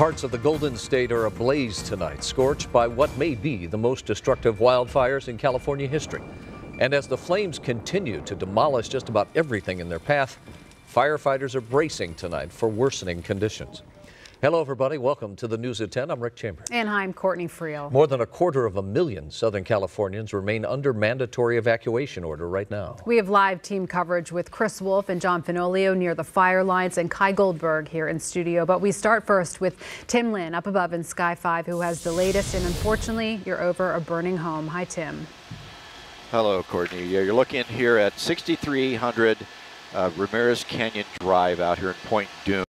Parts of the Golden State are ablaze tonight, scorched by what may be the most destructive wildfires in California history. And as the flames continue to demolish just about everything in their path, firefighters are bracing tonight for worsening conditions. Hello, everybody. Welcome to the News at 10. I'm Rick Chambers. And I'm Courtney Friel. More than a quarter of a million Southern Californians remain under mandatory evacuation order right now. We have live team coverage with Chris Wolfe and John Fenoglio near the fire lines and Kaj Goldberg here in studio. But we start first with Tim Lin up above in Sky 5 who has the latest. And unfortunately, you're over a burning home. Hi, Tim. Hello, Courtney. Yeah, you're looking here at 6300 uh, Ramirez Canyon Drive out here in Point Dume.